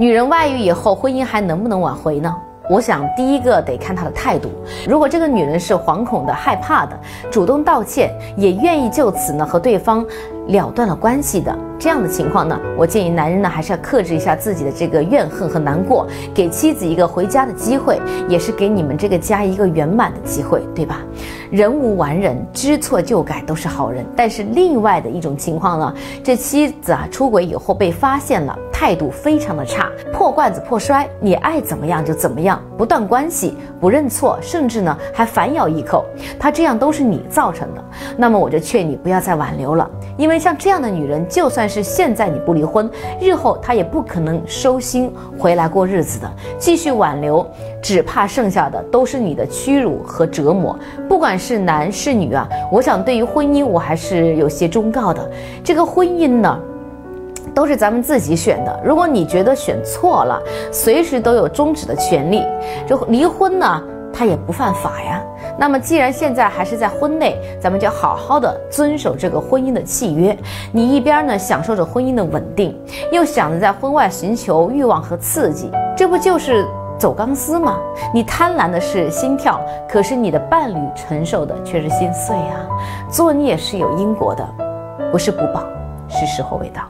女人外遇以后，婚姻还能不能挽回呢？我想，第一个得看她的态度。如果这个女人是惶恐的、害怕的，主动道歉，也愿意就此呢和对方了断了关系的这样的情况呢，我建议男人呢还是要克制一下自己的这个怨恨和难过，给妻子一个回家的机会，也是给你们这个家一个圆满的机会，对吧？人无完人，知错就改都是好人。但是另外的一种情况呢，这妻子啊出轨以后被发现了。态度非常的差，破罐子破摔，你爱怎么样就怎么样，不断关系，不认错，甚至呢还反咬一口，他这样都是你造成的。那么我就劝你不要再挽留了，因为像这样的女人，就算是现在你不离婚，日后她也不可能收心回来过日子的。继续挽留，只怕剩下的都是你的屈辱和折磨。不管是男是女啊，我想对于婚姻，我还是有些忠告的。这个婚姻呢？都是咱们自己选的。如果你觉得选错了，随时都有终止的权利。这离婚呢，他也不犯法呀。那么既然现在还是在婚内，咱们就好好的遵守这个婚姻的契约。你一边呢享受着婚姻的稳定，又想着在婚外寻求欲望和刺激，这不就是走钢丝吗？你贪婪的是心跳，可是你的伴侣承受的却是心碎啊。作孽是有因果的，不是不报，是时候未到。